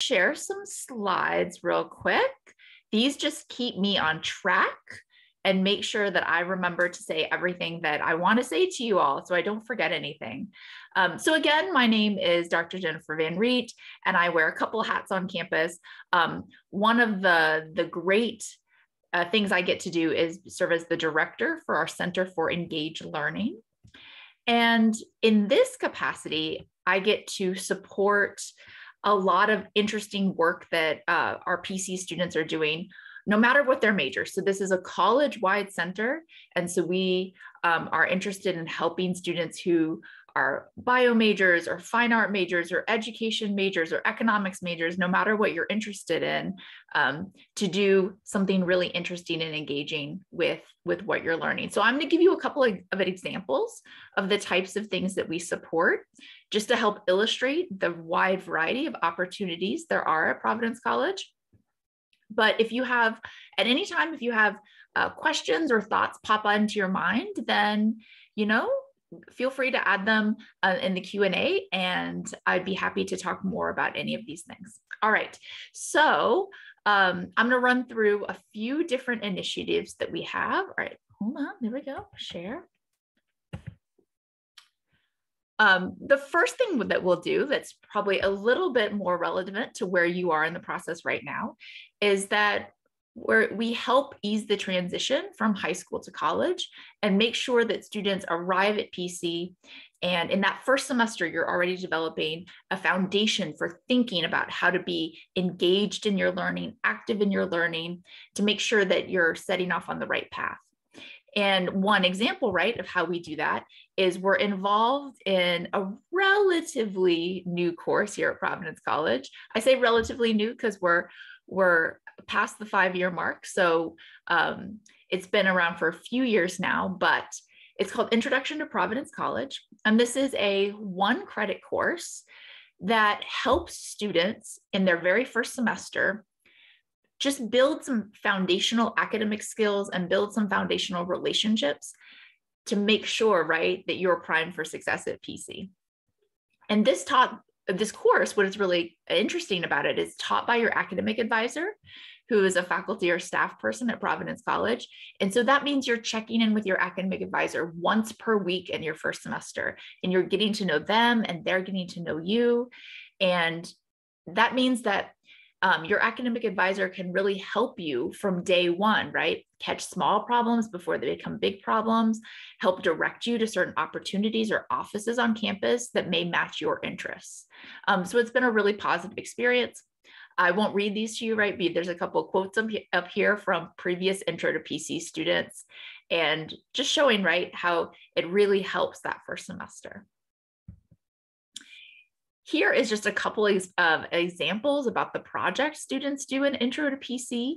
share some slides real quick. These just keep me on track and make sure that I remember to say everything that I want to say to you all so I don't forget anything. Um, so, again, my name is Dr. Jennifer Van Reet, and I wear a couple hats on campus. Um, one of the, the great uh, things I get to do is serve as the director for our Center for Engaged Learning. And in this capacity, I get to support a lot of interesting work that uh, our PC students are doing no matter what their major. So this is a college-wide center. And so we um, are interested in helping students who are bio majors or fine art majors or education majors or economics majors, no matter what you're interested in, um, to do something really interesting and engaging with, with what you're learning. So I'm gonna give you a couple of, of examples of the types of things that we support just to help illustrate the wide variety of opportunities there are at Providence College. But if you have, at any time, if you have uh, questions or thoughts pop into your mind, then, you know, feel free to add them uh, in the Q&A and I'd be happy to talk more about any of these things. All right, so um, I'm gonna run through a few different initiatives that we have. All right, hold on, there we go, share. Um, the first thing that we'll do that's probably a little bit more relevant to where you are in the process right now is that where we help ease the transition from high school to college and make sure that students arrive at PC. And in that first semester, you're already developing a foundation for thinking about how to be engaged in your learning, active in your learning, to make sure that you're setting off on the right path. And one example, right, of how we do that is we're involved in a relatively new course here at Providence College. I say relatively new because we're we're past the five year mark. So um, it's been around for a few years now, but it's called Introduction to Providence College. And this is a one credit course that helps students in their very first semester just build some foundational academic skills and build some foundational relationships to make sure, right, that you're primed for success at PC. And this taught this course, what is really interesting about it is taught by your academic advisor, who is a faculty or staff person at Providence College. And so that means you're checking in with your academic advisor once per week in your first semester, and you're getting to know them and they're getting to know you. And that means that um, your academic advisor can really help you from day one, right? Catch small problems before they become big problems, help direct you to certain opportunities or offices on campus that may match your interests. Um, so it's been a really positive experience. I won't read these to you, right? But there's a couple of quotes up here from previous intro to PC students and just showing, right, how it really helps that first semester. Here is just a couple of examples about the project students do in Intro to PC.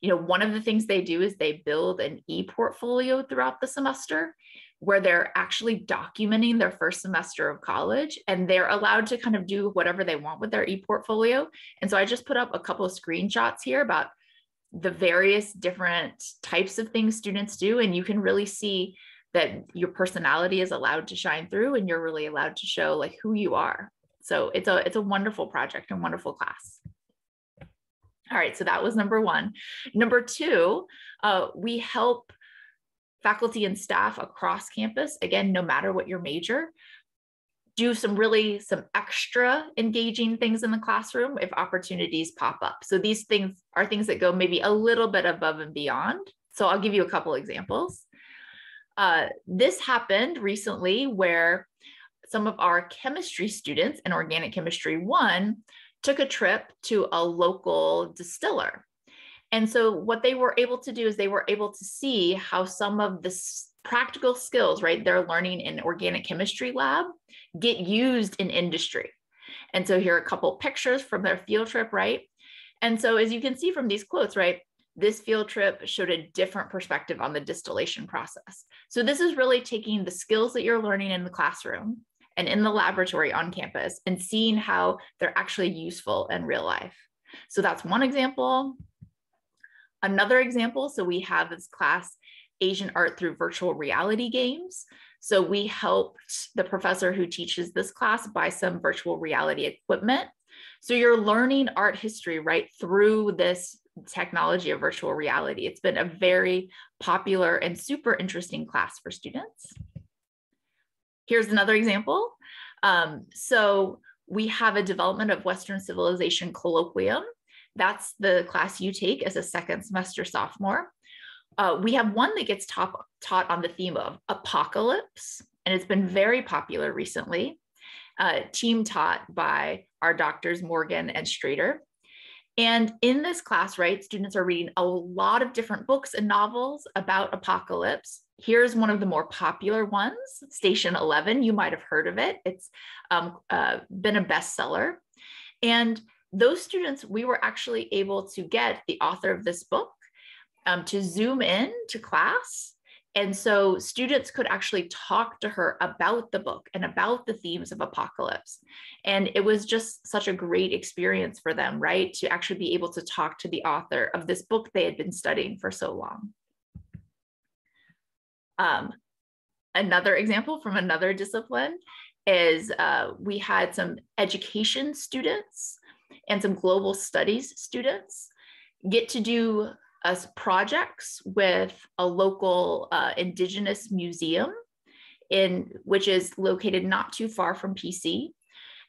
You know, one of the things they do is they build an e-portfolio throughout the semester where they're actually documenting their first semester of college and they're allowed to kind of do whatever they want with their e-portfolio. And so I just put up a couple of screenshots here about the various different types of things students do and you can really see that your personality is allowed to shine through and you're really allowed to show like who you are so it's a it's a wonderful project and wonderful class. All right, so that was number one. Number two, uh, we help faculty and staff across campus, again, no matter what your major, do some really some extra engaging things in the classroom if opportunities pop up. So these things are things that go maybe a little bit above and beyond. So I'll give you a couple examples. Uh, this happened recently where some of our chemistry students in Organic Chemistry 1 took a trip to a local distiller. And so, what they were able to do is they were able to see how some of the practical skills, right, they're learning in organic chemistry lab get used in industry. And so, here are a couple pictures from their field trip, right? And so, as you can see from these quotes, right, this field trip showed a different perspective on the distillation process. So, this is really taking the skills that you're learning in the classroom and in the laboratory on campus and seeing how they're actually useful in real life. So that's one example. Another example, so we have this class, Asian art through virtual reality games. So we helped the professor who teaches this class buy some virtual reality equipment So you're learning art history right through this technology of virtual reality. It's been a very popular and super interesting class for students. Here's another example. Um, so we have a development of Western civilization colloquium. That's the class you take as a second semester sophomore. Uh, we have one that gets top, taught on the theme of apocalypse, and it's been very popular recently. Uh, team taught by our doctors Morgan and Strader. And in this class, right, students are reading a lot of different books and novels about apocalypse. Here's one of the more popular ones, Station 11. You might have heard of it. It's um, uh, been a bestseller. And those students, we were actually able to get the author of this book um, to zoom in to class and so students could actually talk to her about the book and about the themes of apocalypse. And it was just such a great experience for them, right? To actually be able to talk to the author of this book they had been studying for so long. Um, another example from another discipline is uh, we had some education students and some global studies students get to do as projects with a local uh, indigenous museum in which is located not too far from PC.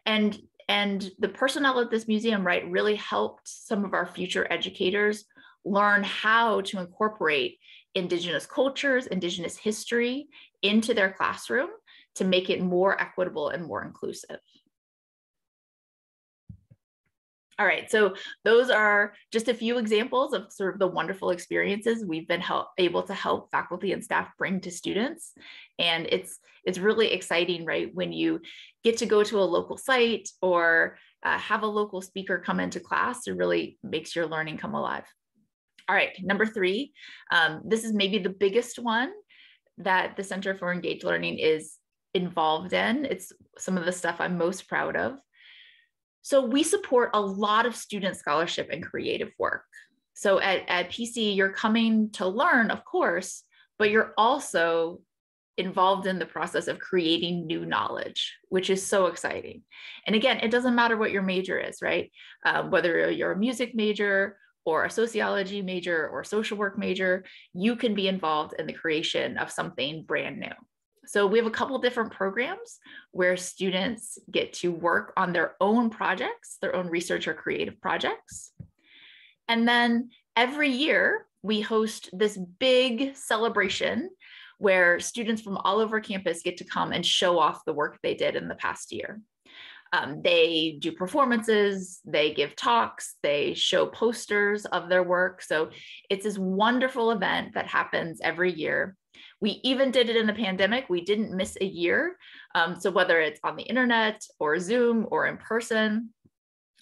And, and the personnel at this museum, right, really helped some of our future educators learn how to incorporate indigenous cultures, indigenous history into their classroom to make it more equitable and more inclusive. All right, so those are just a few examples of sort of the wonderful experiences we've been help, able to help faculty and staff bring to students. And it's, it's really exciting, right, when you get to go to a local site or uh, have a local speaker come into class, it really makes your learning come alive. All right, number three, um, this is maybe the biggest one that the Center for Engaged Learning is involved in. It's some of the stuff I'm most proud of. So we support a lot of student scholarship and creative work. So at, at PC, you're coming to learn, of course, but you're also involved in the process of creating new knowledge, which is so exciting. And again, it doesn't matter what your major is, right? Um, whether you're a music major or a sociology major or social work major, you can be involved in the creation of something brand new. So we have a couple different programs where students get to work on their own projects, their own research or creative projects. And then every year we host this big celebration where students from all over campus get to come and show off the work they did in the past year. Um, they do performances, they give talks, they show posters of their work. So it's this wonderful event that happens every year. We even did it in the pandemic. We didn't miss a year. Um, so whether it's on the internet or Zoom or in person,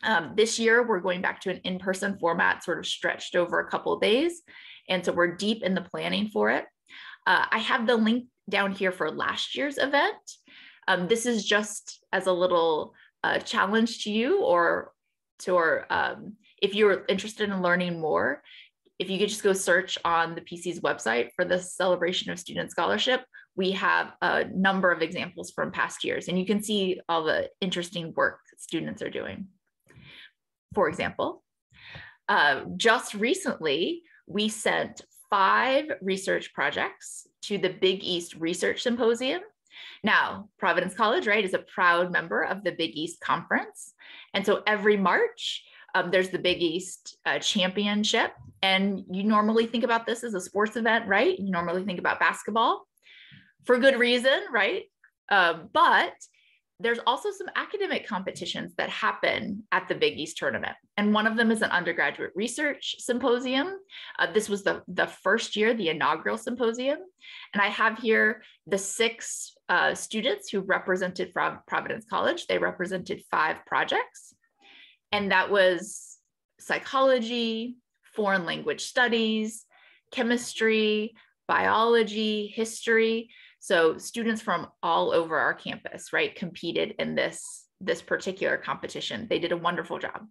um, this year we're going back to an in-person format, sort of stretched over a couple days. And so we're deep in the planning for it. Uh, I have the link down here for last year's event. Um, this is just as a little uh, challenge to you or to, or um, if you're interested in learning more, if you could just go search on the PC's website for the celebration of student scholarship, we have a number of examples from past years, and you can see all the interesting work students are doing. For example, uh, just recently, we sent five research projects to the Big East Research Symposium. Now, Providence College, right, is a proud member of the Big East Conference. And so every March, um, there's the Big East uh, Championship. And you normally think about this as a sports event, right? You normally think about basketball for good reason, right? Um, but there's also some academic competitions that happen at the Big East tournament. And one of them is an undergraduate research symposium. Uh, this was the, the first year, the inaugural symposium. And I have here the six uh, students who represented from Providence College. They represented five projects and that was psychology, foreign language studies, chemistry, biology, history. So students from all over our campus, right, competed in this, this particular competition. They did a wonderful job.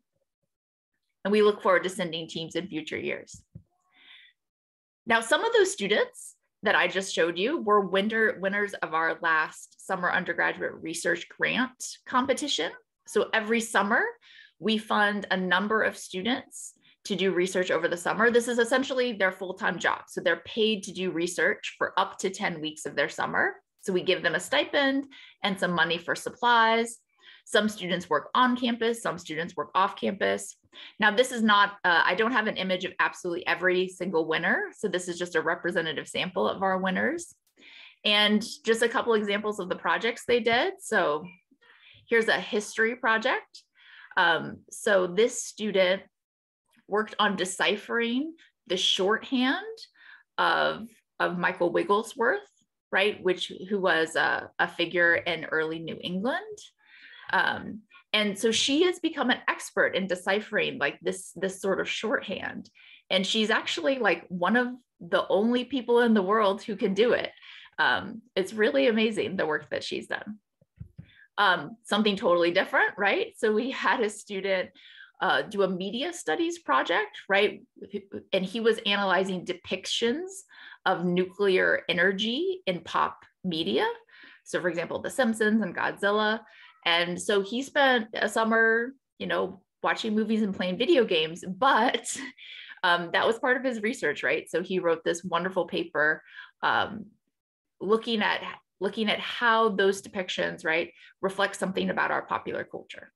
And we look forward to sending teams in future years. Now, some of those students that I just showed you were winter winners of our last summer undergraduate research grant competition. So every summer, we fund a number of students to do research over the summer. This is essentially their full time job. So they're paid to do research for up to 10 weeks of their summer. So we give them a stipend and some money for supplies. Some students work on campus, some students work off campus. Now, this is not, uh, I don't have an image of absolutely every single winner. So this is just a representative sample of our winners. And just a couple examples of the projects they did. So here's a history project. Um, so this student worked on deciphering the shorthand of, of Michael Wigglesworth, right, which who was a, a figure in early New England. Um, and so she has become an expert in deciphering like this this sort of shorthand. And she's actually like one of the only people in the world who can do it. Um, it's really amazing the work that she's done um, something totally different right so we had a student uh, do a media studies project, right? And he was analyzing depictions of nuclear energy in pop media. So, for example, The Simpsons and Godzilla. And so he spent a summer, you know, watching movies and playing video games, but um, that was part of his research, right? So he wrote this wonderful paper um, looking at looking at how those depictions, right, reflect something about our popular culture.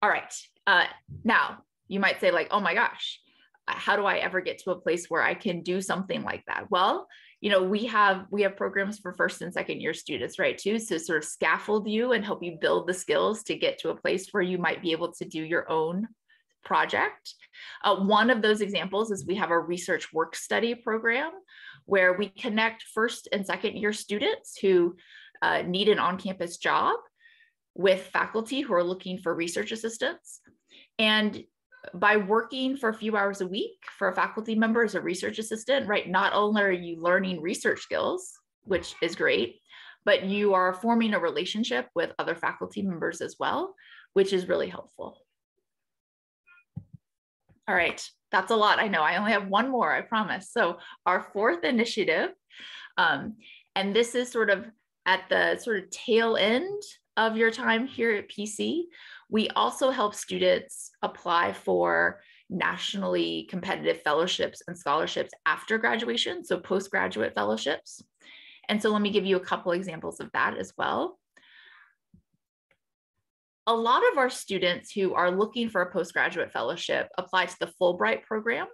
All right. Uh, now you might say, like, oh my gosh, how do I ever get to a place where I can do something like that? Well, you know, we have we have programs for first and second year students, right? Too, so sort of scaffold you and help you build the skills to get to a place where you might be able to do your own project. Uh, one of those examples is we have a research work study program where we connect first and second year students who uh, need an on-campus job with faculty who are looking for research assistants. And by working for a few hours a week for a faculty member as a research assistant, right, not only are you learning research skills, which is great, but you are forming a relationship with other faculty members as well, which is really helpful. All right, that's a lot. I know I only have one more, I promise. So our fourth initiative, um, and this is sort of at the sort of tail end of your time here at PC. We also help students apply for nationally competitive fellowships and scholarships after graduation, so postgraduate fellowships. And so let me give you a couple examples of that as well. A lot of our students who are looking for a postgraduate fellowship apply to the Fulbright program.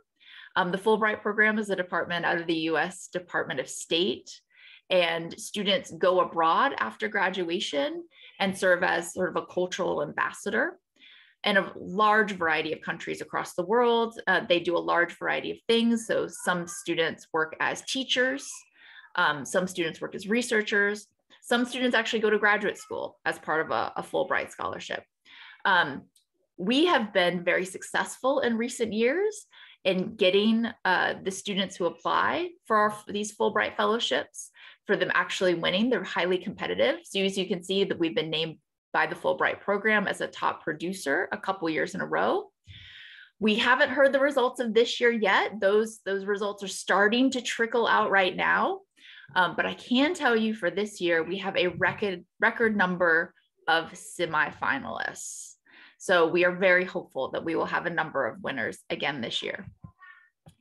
Um, the Fulbright program is a department out of the US Department of State and students go abroad after graduation and serve as sort of a cultural ambassador in a large variety of countries across the world. Uh, they do a large variety of things. So some students work as teachers, um, some students work as researchers, some students actually go to graduate school as part of a, a Fulbright scholarship. Um, we have been very successful in recent years in getting uh, the students who apply for our, these Fulbright fellowships for them actually winning. They're highly competitive. So as you can see that we've been named by the Fulbright program as a top producer a couple years in a row. We haven't heard the results of this year yet. Those, those results are starting to trickle out right now. Um, but I can tell you for this year, we have a record, record number of semifinalists. So we are very hopeful that we will have a number of winners again this year.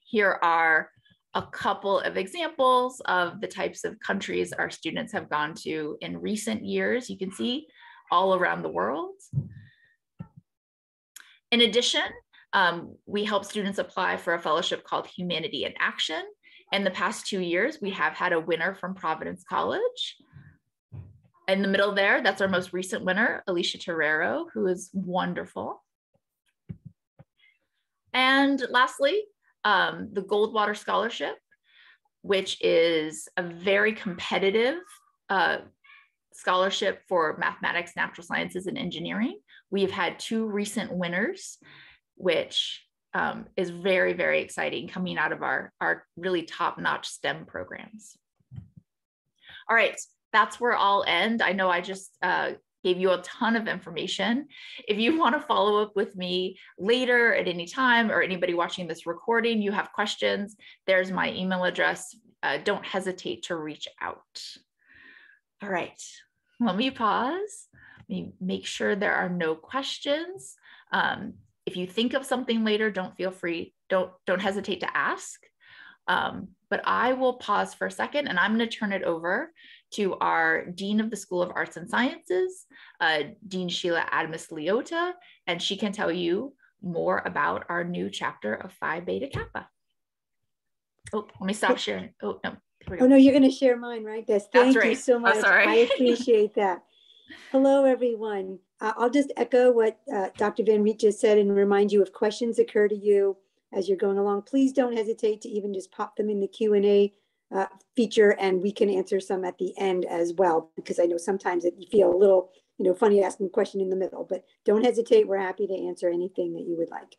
Here are a couple of examples of the types of countries our students have gone to in recent years. You can see all around the world. In addition, um, we help students apply for a fellowship called Humanity in Action. In the past two years, we have had a winner from Providence College. In the middle there, that's our most recent winner, Alicia Terrero, who is wonderful. And lastly, um, the Goldwater Scholarship, which is a very competitive uh, scholarship for mathematics, natural sciences, and engineering. We've had two recent winners, which um, is very, very exciting coming out of our, our really top-notch STEM programs. All right, that's where I'll end. I know I just uh, gave you a ton of information. If you want to follow up with me later at any time or anybody watching this recording, you have questions, there's my email address. Uh, don't hesitate to reach out. All right, let me pause Let me make sure there are no questions. Um, if you think of something later, don't feel free, don't, don't hesitate to ask. Um, but I will pause for a second and I'm going to turn it over to our Dean of the School of Arts and Sciences, uh, Dean Sheila Adamus Liotta, and she can tell you more about our new chapter of Phi Beta Kappa. Oh, let me stop sharing. Oh, no. Oh, no, you're going to share mine, right? Yes. Thank right. you so much. Oh, I appreciate that. Hello, everyone. Uh, I'll just echo what uh, Dr. Van Reet just said and remind you if questions occur to you as you're going along, please don't hesitate to even just pop them in the Q&A uh, feature and we can answer some at the end as well, because I know sometimes it, you feel a little you know, funny asking a question in the middle, but don't hesitate. We're happy to answer anything that you would like.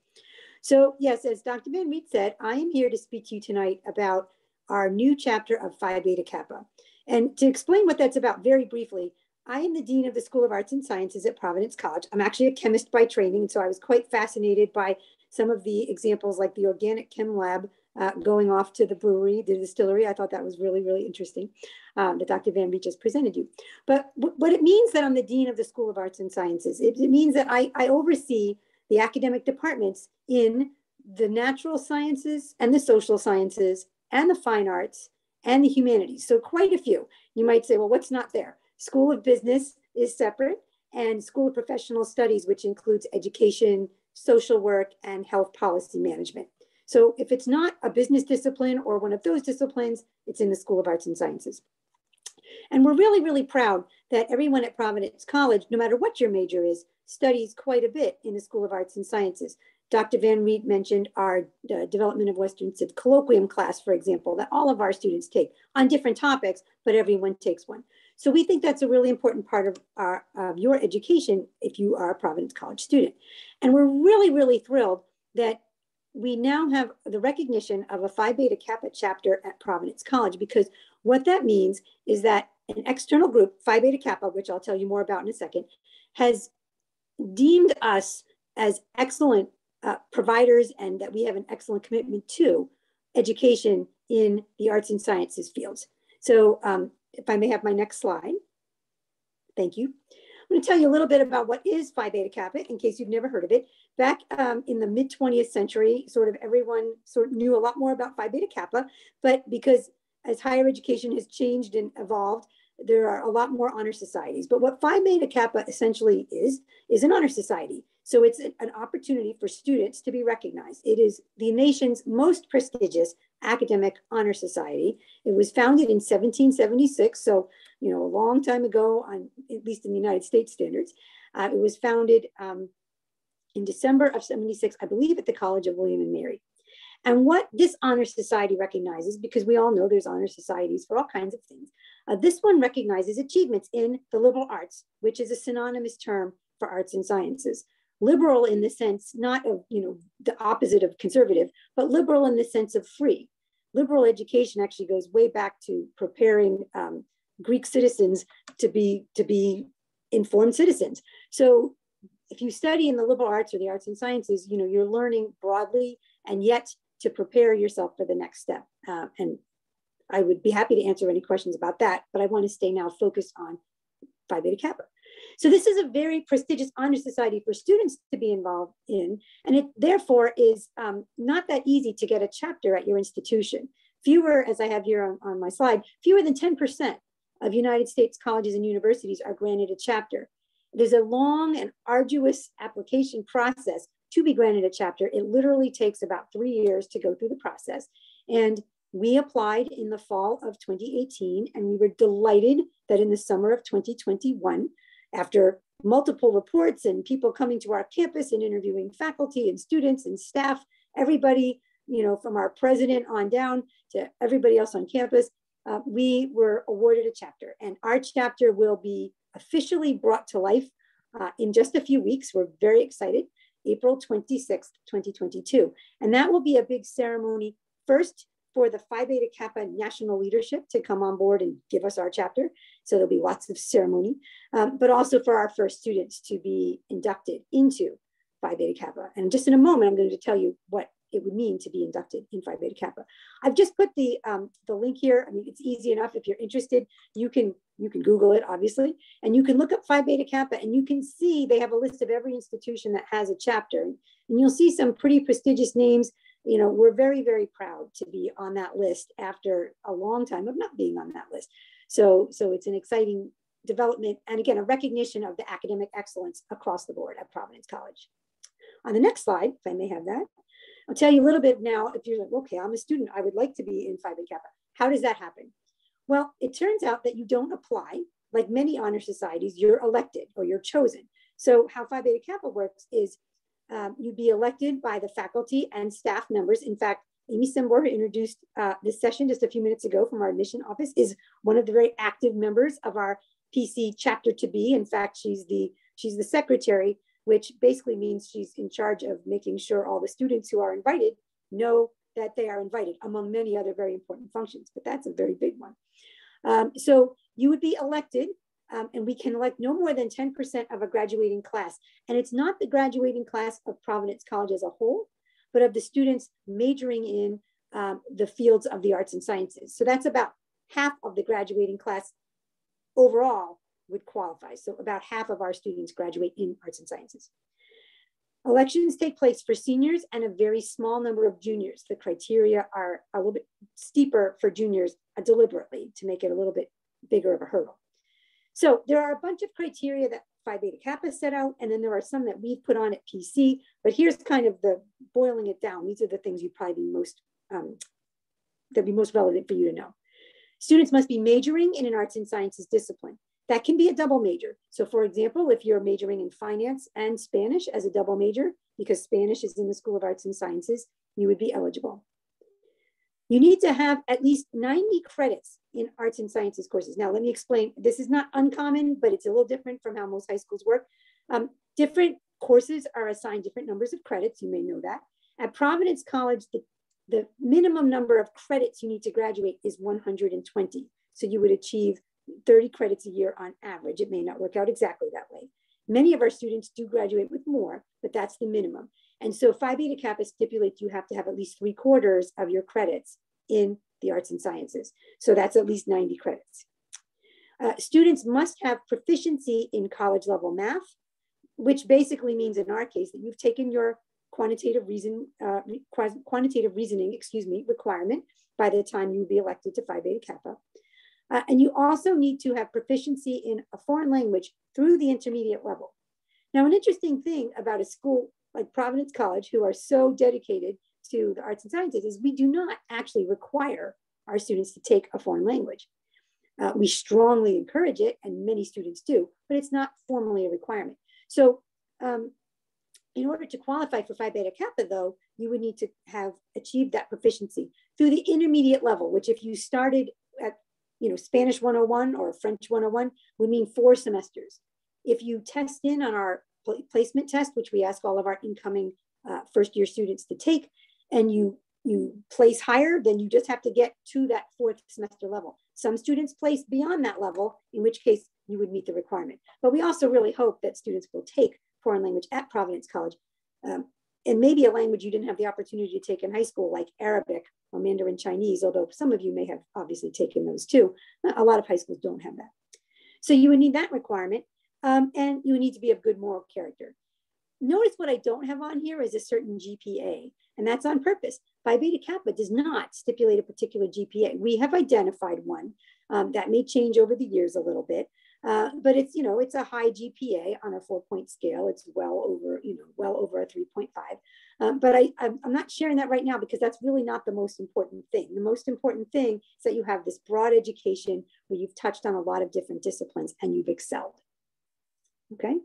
So yes, as Dr. Van Reet said, I am here to speak to you tonight about our new chapter of Phi Beta Kappa. And to explain what that's about very briefly, I am the Dean of the School of Arts and Sciences at Providence College. I'm actually a chemist by training, so I was quite fascinated by some of the examples like the organic chem lab uh, going off to the brewery, the distillery. I thought that was really, really interesting um, that Dr. Van Reet just presented you. But what it means that I'm the Dean of the School of Arts and Sciences, it, it means that I, I oversee the academic departments in the natural sciences and the social sciences and the fine arts and the humanities. So quite a few. You might say, well, what's not there? School of Business is separate and School of Professional Studies, which includes education, social work, and health policy management. So if it's not a business discipline or one of those disciplines, it's in the School of Arts and Sciences. And we're really, really proud that everyone at Providence College, no matter what your major is, studies quite a bit in the School of Arts and Sciences. Dr. Van Reet mentioned our uh, Development of Western Civ colloquium class, for example, that all of our students take on different topics, but everyone takes one. So we think that's a really important part of, our, of your education if you are a Providence College student. And we're really, really thrilled that we now have the recognition of a Phi Beta Kappa chapter at Providence College because what that means is that an external group, Phi Beta Kappa, which I'll tell you more about in a second, has deemed us as excellent uh, providers and that we have an excellent commitment to education in the arts and sciences fields. So um, if I may have my next slide. Thank you. I'm going to tell you a little bit about what is Phi Beta Kappa in case you've never heard of it. Back um, in the mid 20th century, sort of everyone sort of knew a lot more about Phi Beta Kappa, but because as higher education has changed and evolved, there are a lot more honor societies. But what Phi Beta Kappa essentially is, is an honor society. So it's an opportunity for students to be recognized. It is the nation's most prestigious academic honor society. It was founded in 1776, so you know a long time ago, on at least in the United States standards. Uh, it was founded um, in December of 76, I believe, at the College of William and Mary. And what this honor society recognizes, because we all know there's honor societies for all kinds of things, uh, this one recognizes achievements in the liberal arts, which is a synonymous term for arts and sciences liberal in the sense not of you know the opposite of conservative but liberal in the sense of free. Liberal education actually goes way back to preparing um, greek citizens to be to be informed citizens. So if you study in the liberal arts or the arts and sciences you know you're learning broadly and yet to prepare yourself for the next step. Uh, and i would be happy to answer any questions about that but i want to stay now focused on phi beta kappa so this is a very prestigious honor society for students to be involved in, and it therefore is um, not that easy to get a chapter at your institution. Fewer, as I have here on, on my slide, fewer than 10% of United States colleges and universities are granted a chapter. It is a long and arduous application process to be granted a chapter. It literally takes about three years to go through the process. And we applied in the fall of 2018, and we were delighted that in the summer of 2021, after multiple reports and people coming to our campus and interviewing faculty and students and staff, everybody, you know, from our president on down to everybody else on campus, uh, we were awarded a chapter. And our chapter will be officially brought to life uh, in just a few weeks. We're very excited. April 26th, 2022. And that will be a big ceremony first for the Phi Beta Kappa national leadership to come on board and give us our chapter. So there'll be lots of ceremony, um, but also for our first students to be inducted into Phi Beta Kappa. And just in a moment, I'm going to tell you what it would mean to be inducted in Phi Beta Kappa. I've just put the um, the link here. I mean, it's easy enough. If you're interested, you can you can Google it, obviously, and you can look up Phi Beta Kappa, and you can see they have a list of every institution that has a chapter, and you'll see some pretty prestigious names. You know, we're very very proud to be on that list after a long time of not being on that list. So so it's an exciting development, and again, a recognition of the academic excellence across the board at Providence College. On the next slide, if I may have that, I'll tell you a little bit now. If you're like, okay, I'm a student, I would like to be in Phi Beta Kappa. How does that happen? Well, it turns out that you don't apply. Like many honor societies, you're elected or you're chosen. So how Phi Beta Kappa works is um, you'd be elected by the faculty and staff members. In fact, Amy Simbor, who introduced uh, this session just a few minutes ago from our admission office, is one of the very active members of our PC chapter to be. In fact, she's the she's the secretary, which basically means she's in charge of making sure all the students who are invited know that they are invited, among many other very important functions. But that's a very big one. Um, so you would be elected, um, and we can elect no more than 10% of a graduating class. And it's not the graduating class of Providence College as a whole, but of the students majoring in um, the fields of the arts and sciences. So that's about half of the graduating class overall would qualify. So about half of our students graduate in arts and sciences. Elections take place for seniors and a very small number of juniors. The criteria are a little bit steeper for juniors deliberately to make it a little bit bigger of a hurdle. So there are a bunch of criteria that Phi Beta Kappa set out, and then there are some that we've put on at PC, but here's kind of the boiling it down. These are the things you'd probably be most, um, that'd be most relevant for you to know. Students must be majoring in an arts and sciences discipline. That can be a double major. So for example, if you're majoring in finance and Spanish as a double major, because Spanish is in the School of Arts and Sciences, you would be eligible. You need to have at least 90 credits in arts and sciences courses. Now, let me explain. This is not uncommon, but it's a little different from how most high schools work. Um, different courses are assigned different numbers of credits. You may know that. At Providence College, the, the minimum number of credits you need to graduate is 120. So you would achieve 30 credits a year on average. It may not work out exactly that way. Many of our students do graduate with more, but that's the minimum. And so Phi Beta Kappa stipulates you have to have at least three quarters of your credits in the arts and sciences. So that's at least 90 credits. Uh, students must have proficiency in college level math, which basically means in our case that you've taken your quantitative reason, uh, quantitative reasoning, excuse me, requirement by the time you be elected to Phi Beta Kappa. Uh, and you also need to have proficiency in a foreign language through the intermediate level. Now, an interesting thing about a school like Providence College, who are so dedicated to the arts and sciences, is we do not actually require our students to take a foreign language. Uh, we strongly encourage it, and many students do, but it's not formally a requirement. So, um, in order to qualify for Phi Beta Kappa, though, you would need to have achieved that proficiency through the intermediate level, which if you started at you know, Spanish 101 or French 101 would mean four semesters. If you test in on our placement test, which we ask all of our incoming uh, first year students to take, and you you place higher, then you just have to get to that fourth semester level. Some students place beyond that level, in which case you would meet the requirement. But we also really hope that students will take foreign language at Providence College um, and maybe a language you didn't have the opportunity to take in high school, like Arabic or Mandarin Chinese, although some of you may have obviously taken those too. A lot of high schools don't have that. So you would need that requirement, um, and you need to be of good moral character. Notice what I don't have on here is a certain GPA, and that's on purpose. Phi Beta Kappa does not stipulate a particular GPA. We have identified one um, that may change over the years a little bit, uh, but it's, you know, it's a high GPA on a four point scale. It's well over, you know, well over a 3.5. Um, but I, I'm not sharing that right now because that's really not the most important thing. The most important thing is that you have this broad education where you've touched on a lot of different disciplines and you've excelled. Okay,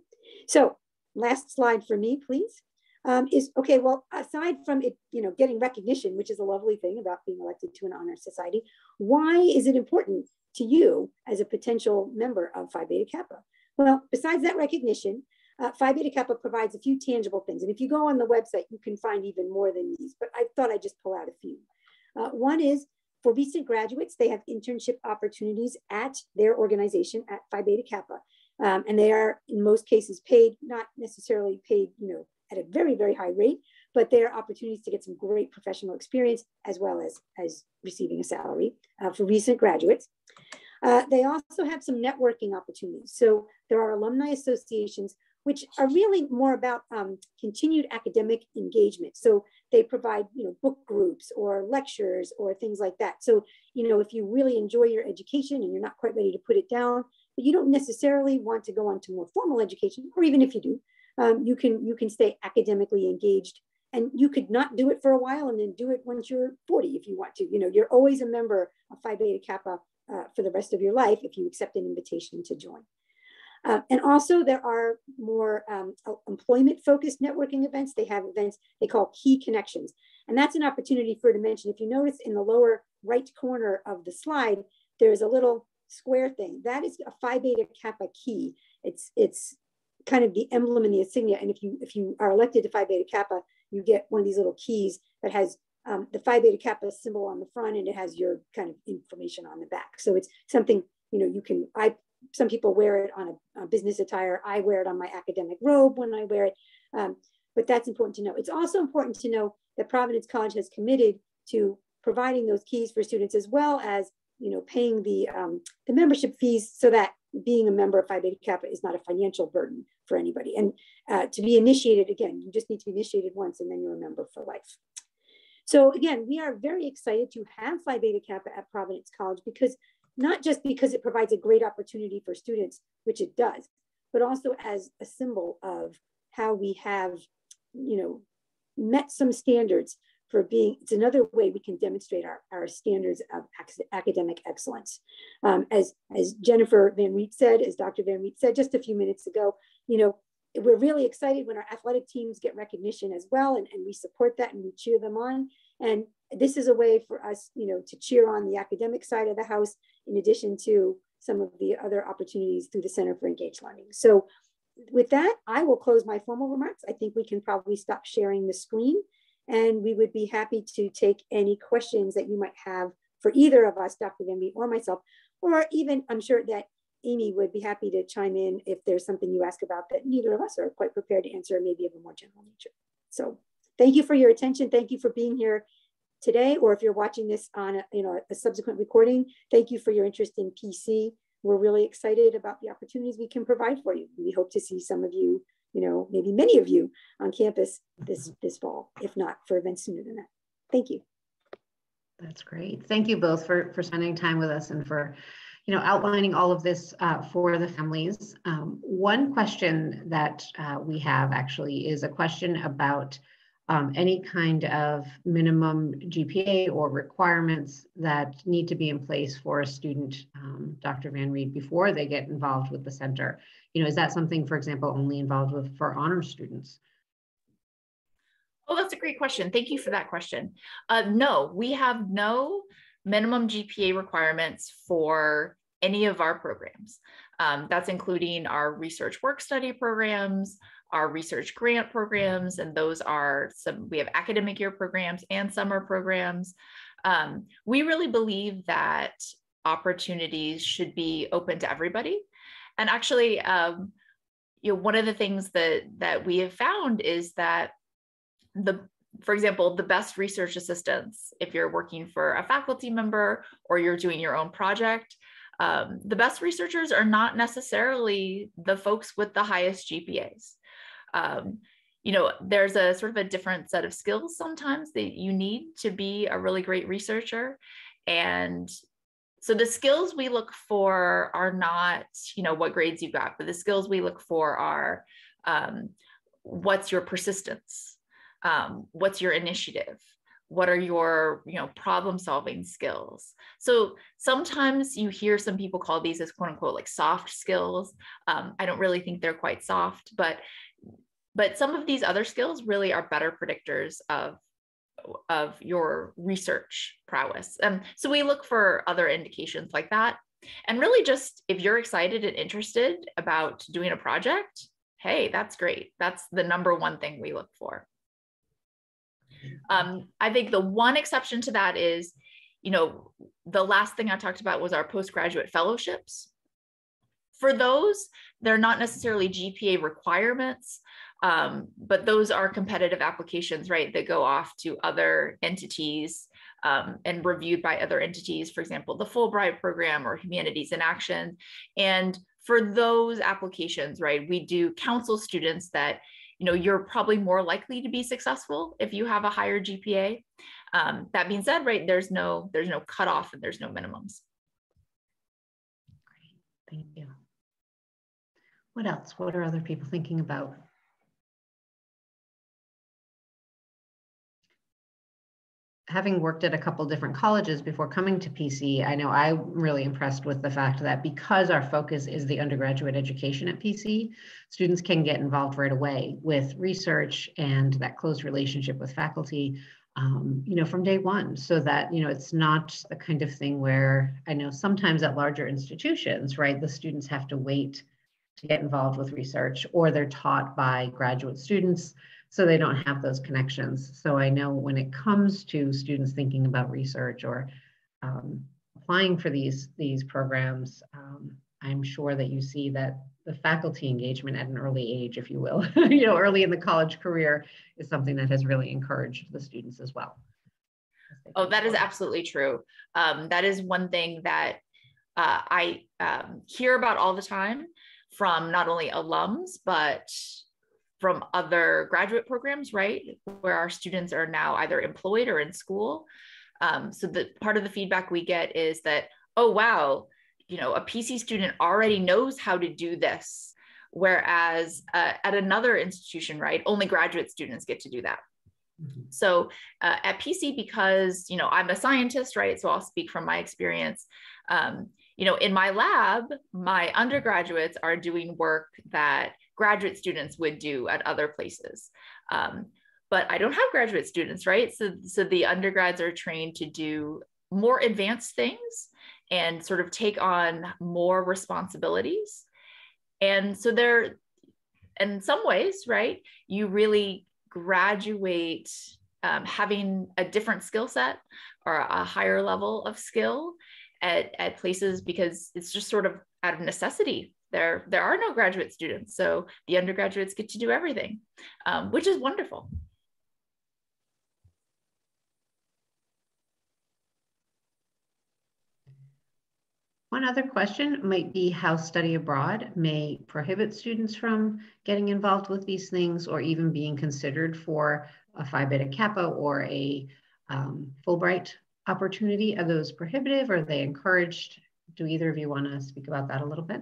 so last slide for me, please. Um, is okay. Well, aside from it, you know, getting recognition, which is a lovely thing about being elected to an honor society, why is it important to you as a potential member of Phi Beta Kappa? Well, besides that recognition, uh, Phi Beta Kappa provides a few tangible things. And if you go on the website, you can find even more than these, but I thought I'd just pull out a few. Uh, one is for recent graduates, they have internship opportunities at their organization at Phi Beta Kappa. Um, and they are in most cases paid, not necessarily paid, you know, at a very, very high rate, but they're opportunities to get some great professional experience as well as, as receiving a salary uh, for recent graduates. Uh, they also have some networking opportunities. So there are alumni associations which are really more about um, continued academic engagement. So they provide, you know, book groups or lectures or things like that. So, you know, if you really enjoy your education and you're not quite ready to put it down, but you don't necessarily want to go on to more formal education, or even if you do, um, you can you can stay academically engaged and you could not do it for a while and then do it once you're 40 if you want to. You know, you're always a member of Phi Beta Kappa uh, for the rest of your life if you accept an invitation to join. Uh, and also there are more um, employment focused networking events. They have events they call key connections. And that's an opportunity for to mention. If you notice in the lower right corner of the slide, there's a little square thing. That is a Phi Beta Kappa key. It's, it's kind of the emblem and the insignia. And if you, if you are elected to Phi Beta Kappa, you get one of these little keys that has um, the Phi Beta Kappa symbol on the front and it has your kind of information on the back. So it's something, you know, you can, I some people wear it on a, a, business attire. I wear it on my academic robe when I wear it. Um, but that's important to know. It's also important to know that Providence College has committed to providing those keys for students as well as you know paying the um, the membership fees so that being a member of Phi Beta Kappa is not a financial burden for anybody. And uh, to be initiated again, you just need to be initiated once and then you're a member for life. So again, we are very excited to have Phi Beta Kappa at Providence College because not just because it provides a great opportunity for students, which it does, but also as a symbol of how we have, you know, met some standards for being, it's another way we can demonstrate our, our standards of academic excellence. Um, as, as Jennifer Van Reet said, as Dr. Van Reet said just a few minutes ago, you know, we're really excited when our athletic teams get recognition as well, and, and we support that and we cheer them on. And this is a way for us, you know, to cheer on the academic side of the house, in addition to some of the other opportunities through the Center for Engaged Learning. So with that, I will close my formal remarks. I think we can probably stop sharing the screen and we would be happy to take any questions that you might have for either of us, Dr. Venby or myself, or even I'm sure that Amy would be happy to chime in if there's something you ask about that neither of us are quite prepared to answer, maybe of a more general nature. So thank you for your attention. Thank you for being here today, or if you're watching this on a, you know, a subsequent recording, thank you for your interest in PC. We're really excited about the opportunities we can provide for you. We hope to see some of you, you know, maybe many of you on campus this, this fall, if not for events sooner than that. Thank you. That's great. Thank you both for, for spending time with us and for you know, outlining all of this uh, for the families. Um, one question that uh, we have actually is a question about um, any kind of minimum GPA or requirements that need to be in place for a student, um, Dr. Van Reet, before they get involved with the center. You know, is that something, for example, only involved with for honor students? Oh, that's a great question. Thank you for that question. Uh, no, we have no minimum GPA requirements for any of our programs. Um, that's including our research work study programs, our research grant programs, and those are some, we have academic year programs and summer programs. Um, we really believe that opportunities should be open to everybody. And actually, um, you know, one of the things that that we have found is that the for example, the best research assistants, if you're working for a faculty member or you're doing your own project, um, the best researchers are not necessarily the folks with the highest GPAs um, you know, there's a sort of a different set of skills sometimes that you need to be a really great researcher. And so the skills we look for are not, you know, what grades you got, but the skills we look for are um, what's your persistence? Um, what's your initiative? what are your you know problem solving skills so sometimes you hear some people call these as quote unquote like soft skills um, i don't really think they're quite soft but but some of these other skills really are better predictors of of your research prowess. Um, so we look for other indications like that. And really just if you're excited and interested about doing a project, hey, that's great. That's the number one thing we look for. Um, I think the one exception to that is, you know, the last thing I talked about was our postgraduate fellowships. For those, they're not necessarily GPA requirements, Um, but those are competitive applications, right, that go off to other entities um, and reviewed by other entities, for example, the Fulbright program or Humanities in Action. And for those applications, right, we do counsel students that you know you're probably more likely to be successful if you have a higher GPA. Um, that being said, right, there's no there's no cutoff and there's no minimums. Great, thank you. What else? What are other people thinking about? Having worked at a couple different colleges before coming to PC, I know I'm really impressed with the fact that because our focus is the undergraduate education at PC, students can get involved right away with research and that close relationship with faculty, um, you know, from day one, so that, you know, it's not the kind of thing where I know sometimes at larger institutions, right, the students have to wait to get involved with research or they're taught by graduate students so they don't have those connections. So I know when it comes to students thinking about research or um, applying for these, these programs, um, I'm sure that you see that the faculty engagement at an early age, if you will, you know, early in the college career is something that has really encouraged the students as well. Oh, that is absolutely true. Um, that is one thing that uh, I um, hear about all the time from not only alums, but from other graduate programs, right? Where our students are now either employed or in school. Um, so the part of the feedback we get is that, oh, wow, you know, a PC student already knows how to do this. Whereas uh, at another institution, right, only graduate students get to do that. Mm-hmm. So uh, at PC, because, you know, I'm a scientist, right? So I'll speak from my experience. Um, you know, in my lab, my undergraduates are doing work that graduate students would do at other places. Um, but I don't have graduate students, right? So, so the undergrads are trained to do more advanced things and sort of take on more responsibilities. And so they're, in some ways, right, you really graduate um, having a different skill set or a higher level of skill at, at places because it's just sort of out of necessity there there are no graduate students so the undergraduates get to do everything um, which is wonderful One other question might be how study abroad may prohibit students from getting involved with these things or even being considered for a Phi Beta Kappa or a um, Fulbright opportunity. Are those prohibitive? Are they encouraged? Do either of you want to speak about that a little bit?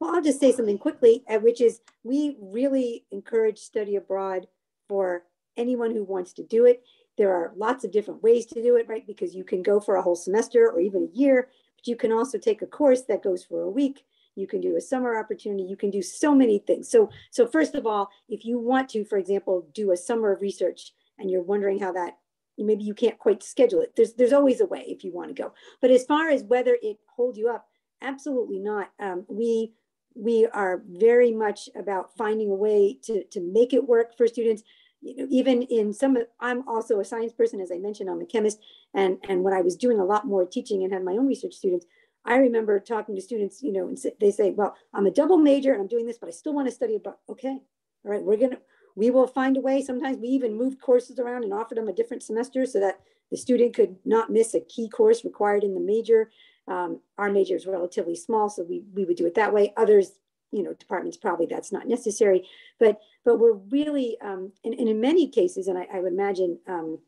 Well, I'll just say something quickly, uh, which is we really encourage study abroad for anyone who wants to do it. There are lots of different ways to do it, right? Because you can go for a whole semester or even a year, but you can also take a course that goes for a week. You can do a summer opportunity. You can do so many things. So, so first of all, if you want to, for example, do a summer of research and you're wondering how that maybe you can't quite schedule it. There's there's always a way if you want to go. But as far as whether it holds you up, absolutely not. Um, we we are very much about finding a way to, to make it work for students. You know, even in some, I'm also a science person, as I mentioned, I'm a chemist. And, and when I was doing a lot more teaching and had my own research students, I remember talking to students, you know, and they say, well, I'm a double major and I'm doing this, but I still want to study about, okay, all right, we're going to, we will find a way. Sometimes we even moved courses around and offered them a different semester so that the student could not miss a key course required in the major. Um, our major is relatively small, so we, we would do it that way. Others, you know, departments probably that's not necessary, but but we're really, um, and, and in many cases, and I, I would imagine um,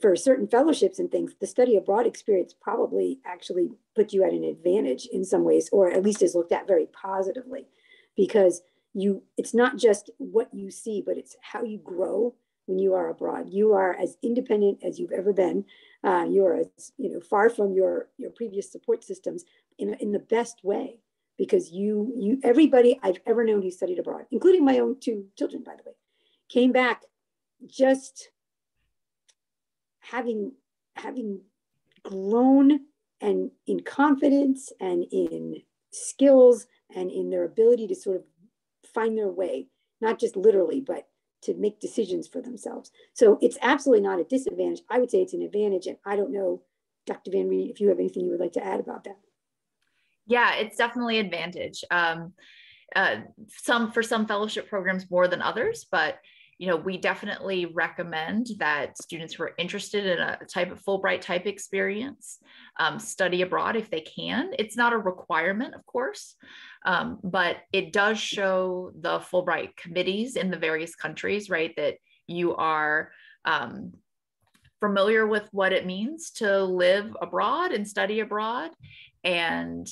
for certain fellowships and things, the study abroad experience probably actually put you at an advantage in some ways, or at least is looked at very positively, because you it's not just what you see, but it's how you grow when you are abroad. You are as independent as you've ever been. Uh, you are as you know far from your your previous support systems in in the best way because you you everybody I've ever known who studied abroad, including my own two children, by the way, came back just having having grown and in confidence and in skills and in their ability to sort of find their way, not just literally, but to make decisions for themselves. So it's absolutely not a disadvantage. I would say it's an advantage. And I don't know, Dr. Van Reet, if you have anything you would like to add about that. Yeah, it's definitely advantage. Um, uh, some for some fellowship programs more than others, but you know, we definitely recommend that students who are interested in a type of Fulbright type experience um, study abroad if they can. It's not a requirement, of course, um, but it does show the Fulbright committees in the various countries, right, that you are um, familiar with what it means to live abroad and study abroad. And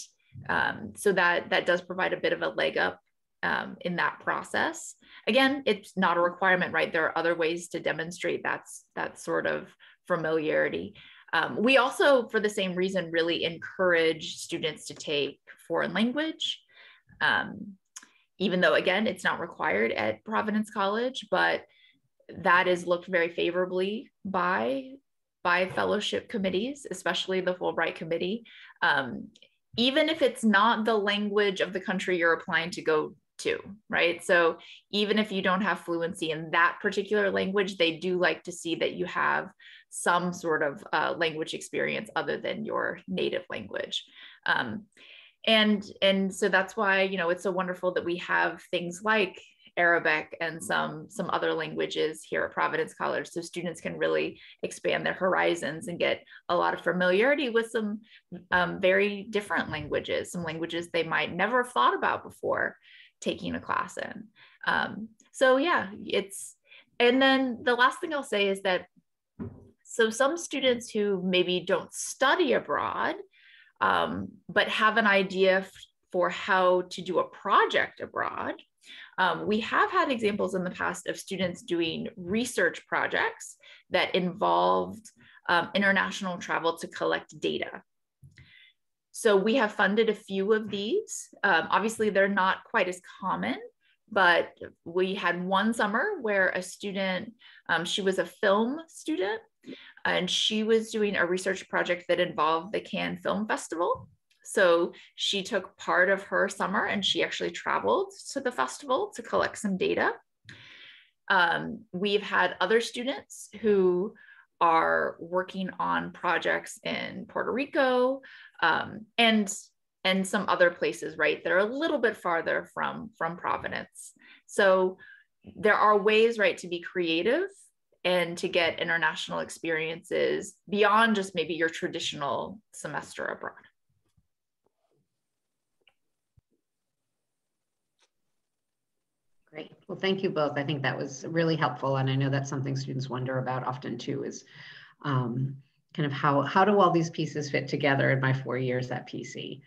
um, so that that does provide a bit of a leg up um, in that process. Again, it's not a requirement, right? There are other ways to demonstrate that's that sort of familiarity. Um, we also, for the same reason, really encourage students to take foreign language, um, even though, again, it's not required at Providence College, but that is looked very favorably by by fellowship committees, especially the Fulbright committee. Um, even if it's not the language of the country you're applying to go to, right? So even if you don't have fluency in that particular language, they do like to see that you have some sort of uh, language experience other than your native language. Um, and and so that's why you know it's so wonderful that we have things like Arabic and some some other languages here at Providence College so students can really expand their horizons and get a lot of familiarity with some um, very different languages some languages they might never have thought about before taking a class in um, so yeah it's and then the last thing I'll say is that so some students who maybe don't study abroad um, but have an idea for how to do a project abroad um, we have had examples in the past of students doing research projects that involved um, international travel to collect data. So we have funded a few of these. Um, obviously, they're not quite as common, but we had one summer where a student, um, she was a film student, and she was doing a research project that involved the Cannes Film Festival. So she took part of her summer and she actually traveled to the festival to collect some data. Um, we've had other students who are working on projects in Puerto Rico um, and and some other places, right, that are a little bit farther from from Providence. So there are ways, right, to be creative and to get international experiences beyond just maybe your traditional semester abroad. Great. Well, thank you both. I think that was really helpful. And I know that's something students wonder about often too is um, kind of how, how do all these pieces fit together in my four years at PC?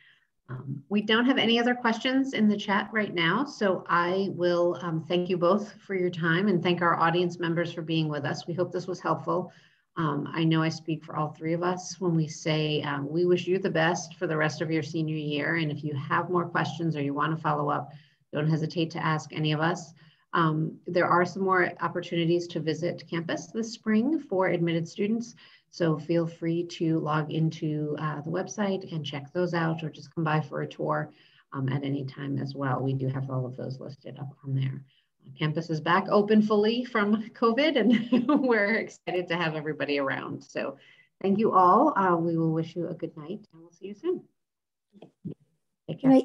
Um, we don't have any other questions in the chat right now, so I will um, thank you both for your time and thank our audience members for being with us. We hope this was helpful. Um, I know I speak for all three of us when we say um, we wish you the best for the rest of your senior year. And if you have more questions or you want to follow up, don't hesitate to ask any of us. Um, there are some more opportunities to visit campus this spring for admitted students. So feel free to log into uh, the website and check those out or just come by for a tour um, at any time as well. We do have all of those listed up on there. Campus is back open fully from COVID and we're excited to have everybody around. So thank you all. Uh, we will wish you a good night and we'll see you soon. Take care.